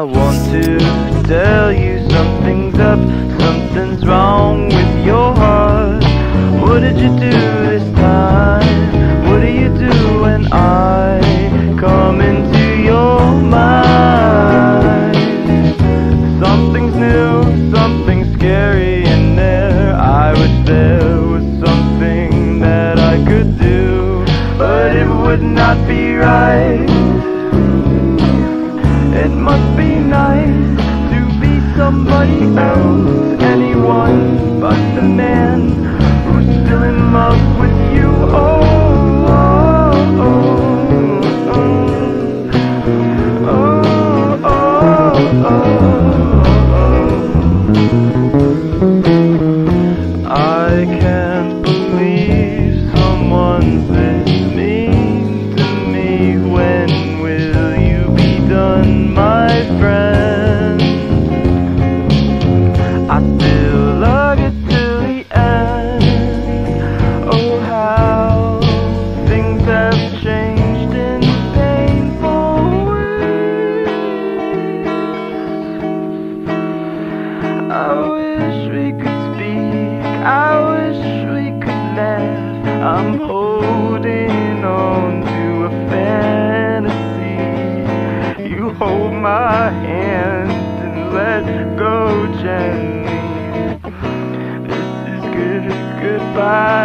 I want to tell you something's up, something's wrong with your heart. What did you do this time? What do you do when I come into your mind? Something's new, something scary in there. I wish there was something that I could do, but it would not be right. It must be nice hand and let go gently. This is good goodbye.